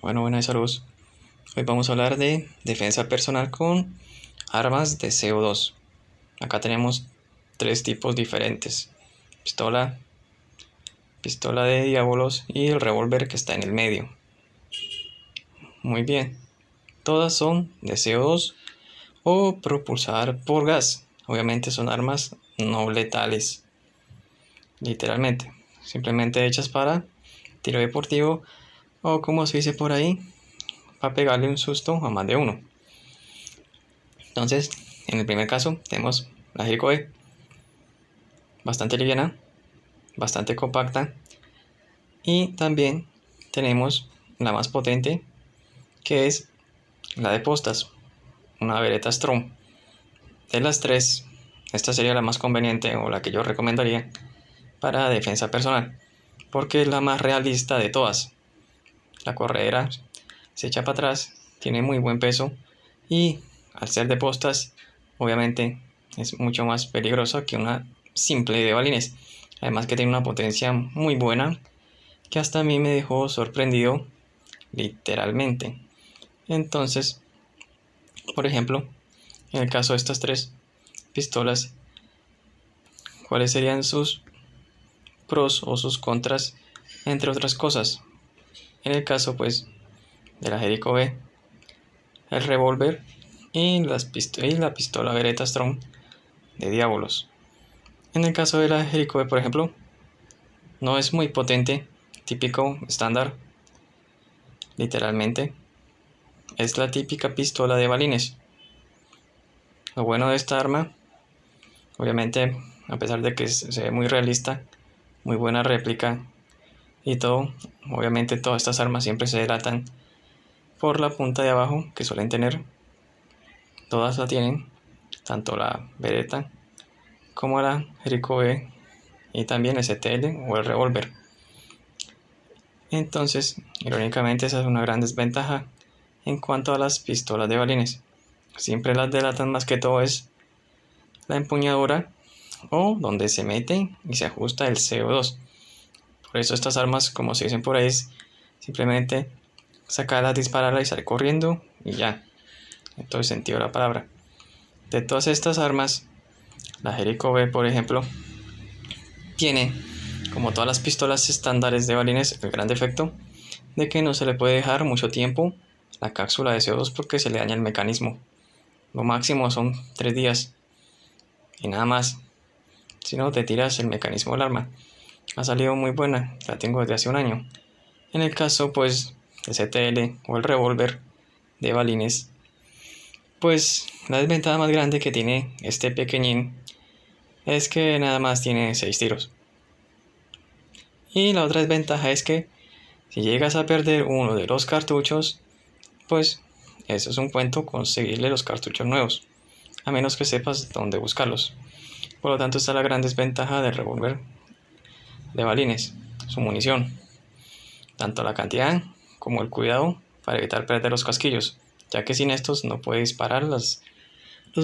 Bueno, buenas saludos. Hoy vamos a hablar de defensa personal con armas de CO2. Acá tenemos tres tipos diferentes. Pistola, pistola de diabolos y el revólver que está en el medio. Muy bien. Todas son de CO2 o propulsar por gas. Obviamente son armas no letales. Literalmente. Simplemente hechas para tiro deportivo o como se dice por ahí, para pegarle un susto a más de uno. Entonces, en el primer caso tenemos la Jericho bastante liviana, bastante compacta y también tenemos la más potente que es la de postas, una Beretta Strom. De las tres, esta sería la más conveniente o la que yo recomendaría para defensa personal, porque es la más realista de todas. La corredera se echa para atrás, tiene muy buen peso y al ser de postas, obviamente es mucho más peligroso que una simple de balines. Además que tiene una potencia muy buena que hasta a mí me dejó sorprendido literalmente. Entonces, por ejemplo, en el caso de estas tres pistolas, ¿cuáles serían sus pros o sus contras, entre otras cosas? En el caso, pues, de la Jericho B, el revólver y, la pistola Beretta Strong de Diabolos. En el caso de la Jericho B, por ejemplo, no es muy potente, típico estándar, literalmente. Es la típica pistola de balines. Lo bueno de esta arma, obviamente, a pesar de que se ve muy realista, muy buena réplica y todo, obviamente todas estas armas siempre se delatan por la punta de abajo que suelen tener. Todas la tienen, tanto la Beretta como la Jericho B y también el STL o el revólver. Entonces, irónicamente, esa es una gran desventaja en cuanto a las pistolas de balines. Siempre las delatan más que todo es la empuñadura o donde se mete y se ajusta el CO2. Por eso estas armas, como se dicen por ahí, es simplemente sacarla, dispararla y salir corriendo y ya. En todo el sentido de la palabra. De todas estas armas, la Jericho B, por ejemplo, tiene, como todas las pistolas estándares de balines, el gran defecto de que no se le puede dejar mucho tiempo la cápsula de CO2 porque se le daña el mecanismo. Lo máximo son 3 días y nada más. Si no, te tiras el mecanismo del arma ha salido muy buena, la tengo desde hace un año. En el caso, pues, CTL o el revólver de balines, pues la desventaja más grande que tiene este pequeñín es que nada más tiene 6 tiros. Y la otra desventaja es que si llegas a perder uno de los cartuchos, pues eso es un cuento conseguirle los cartuchos nuevos, a menos que sepas dónde buscarlos. Por lo tanto, está la gran desventaja del revólver de balines, su munición, tanto la cantidad como el cuidado para evitar perder los casquillos, ya que sin estos no puede disparar los,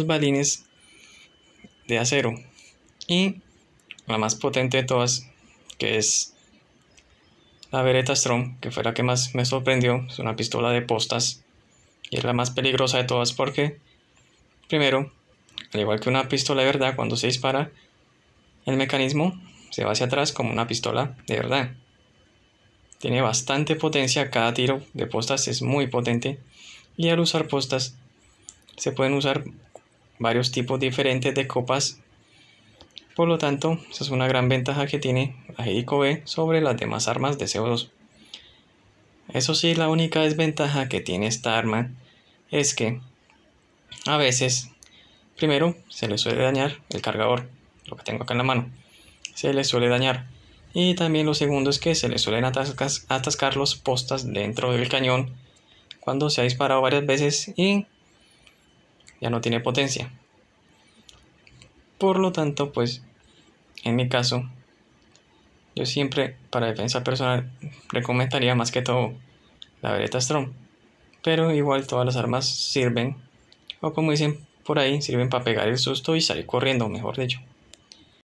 balines de acero. Y la más potente de todas, que es la Beretta Strong, que fue la que más me sorprendió, es una pistola de postas y es la más peligrosa de todas porque, primero, al igual que una pistola de verdad, cuando se dispara, el mecanismo se va hacia atrás como una pistola de verdad. Tiene bastante potencia, cada tiro de postas es muy potente y al usar postas se pueden usar varios tipos diferentes de copas. Por lo tanto, esa es una gran ventaja que tiene la B sobre las demás armas de CO2. Eso sí, la única desventaja que tiene esta arma es que a veces, primero, se le suele dañar el cargador, lo que tengo acá en la mano se le suele dañar. Y también lo segundo es que se le suelen atascar los postas dentro del cañón cuando se ha disparado varias veces y ya no tiene potencia. Por lo tanto, pues, en mi caso, yo siempre para defensa personal recomendaría más que todo la Beretta Strong. Pero igual todas las armas sirven, o como dicen por ahí, sirven para pegar el susto y salir corriendo, mejor dicho.